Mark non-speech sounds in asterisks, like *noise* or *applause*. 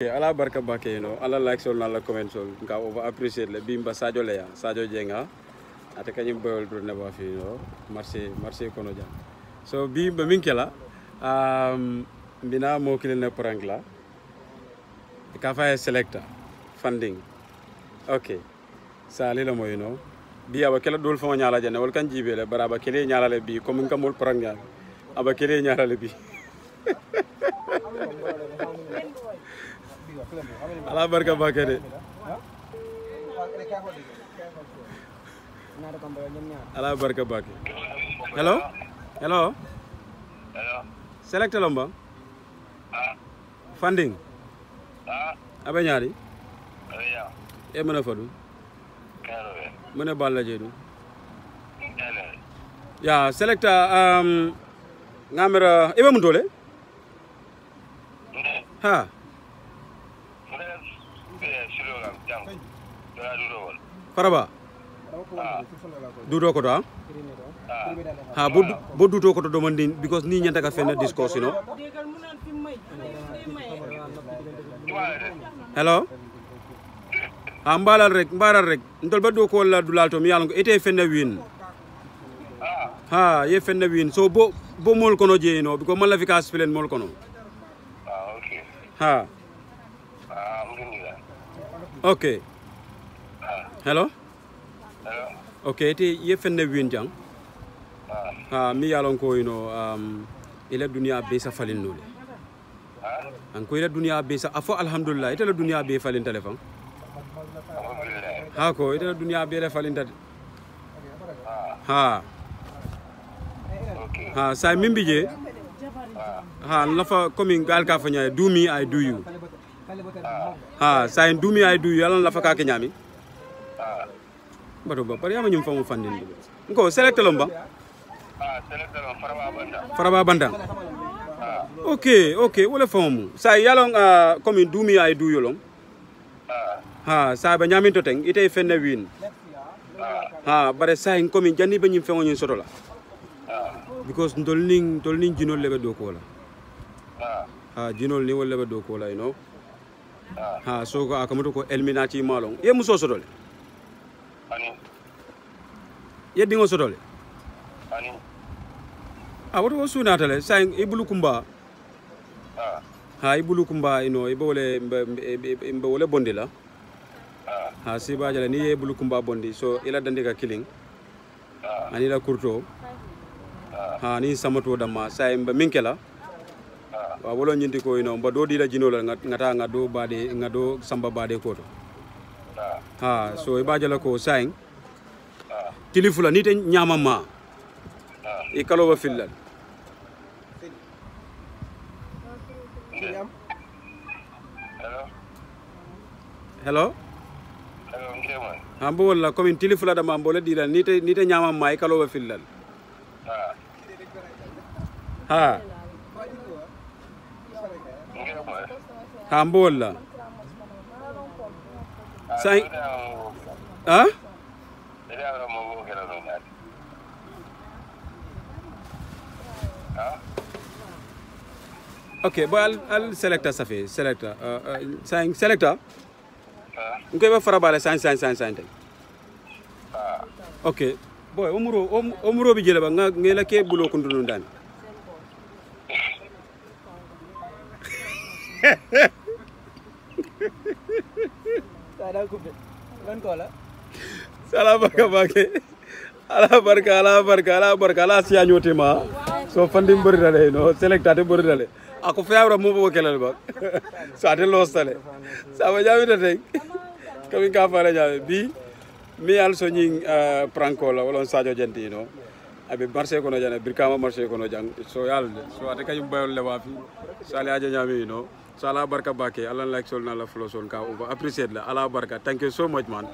Okay, ala barka bake know. Ala like sol nala comment sol. Nka over appreciate le. Bimba sadio le ya sadio jenga ate kanyum boyol dur ne ba fi know. Marché marché kono jam so bimba min kela um bina mo kile ne prangla ka fa selector funding. Okay sali la mo you know. Bi aba kela dol fo nyala jane wal kan jibe le baraba kele nyala le bi. Comme ngam mol prangla aba kele nyala le bi *laughs* ala barka bake de ala barka bake hello hello Hello. select lomba Ah. funding Ah. abe ñaari Iya. e mena fadu Kero be. mene balla jeedu Ele. ya selecta um, ngamera ibe mun tole Nde. ha faraba? Ah. Duuto koto ah? ah. a ha bo duuto koto domandin because ni ñantaka fenne discours ino hello? Ha mbalal rek mbaral rek. Ntol ba do ko la dulal to mi yalango ite fenne win ha ye fenne win so bo bo mol kono jeeno biko man la fi ka spelen mol kono. Ha. okay hello? Okay ti ye fenne winjang ha ah. ah, mi yalon ko yino um ila duniya be sa falin nule. Ah. An ko ila duniya be sa afo alhamdulillah ita la duniya be falin telefon ha ko ita la be le falin tade ha. Ha sai min bije ha lafa komin gal ka fanya do me i do you. Ha sa en do me i do you yalan lafa ka ke nyami Ah. bato ba bari ama nyum famu fandin ko select lomba Ah, selector on farwa banda. faraba bandang Ah. ok ok wala famu sa yalon uh, comme do me i do you lom Ah. ha sa ba nyamin to teng ite fenne win Ah. ha bare sa en comme janni ba nyim fengo nyin soto la Ah. because ndol ning ndol ning jinol lebe do ko la Ah. ha jinol ni wala lebe do ko la you know Ah. Ha so ko akamuto ko elminati malon ye muso sotole Ani. ye dingo sotole Ani. a woto wo sunatale sa i bulu kumba Ah. ha i bulu kumba ino i be wole mbe wole bondi la Ah. ha siba la ni ye bulu kumba bondi so ila dandi ka killing ani ani la kurto Ah. ha ni samato damma sa mbe minkela Ah. wa wolo ñinti ko ino mba do dila jinolal ngata nga do bade nga do samba bade koto. Ha so i bajala ko sayin kilifula ni te ñama ma. I e kaloba fillal hello? Hello? Ambo walla komin tilifula dama mbole dilal ni te ni te ñama ma i kaloba fillal ha. Ha Mbool la Sai Ha Okay bo al al selecta safi selecta sai selecta Ngoy ba farabale sai sai sai sai Okay boy omuro omuro bi jele ba nga ngela ke bulo kundu ndan sala barka bake ala barka ala barka ala barka ala siya nyote ma so fandim bari dale no selecta te bari dale ako fiyawra mo bo kelal ba so ate los tale sa ba jami te kami ka fara jami bi mi al so uh, pranko la wala sadio janti no abe marché kono jana birkama marché kono jang so yalde so ate kayum bayol le so ala aja nyami no so ala barka bake. Ala like sol na la flow son ka over appreciate la. Ala barka. Thank you so much man